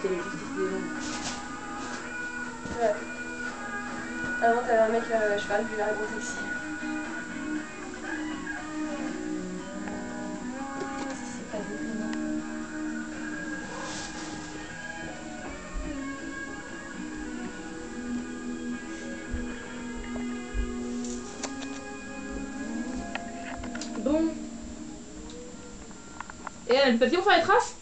C'est les justices des. Ouais. Avant, t'avais un mec euh, à cheval, lui, il a un gros taxi. Bon. Et du papier pour faire les traces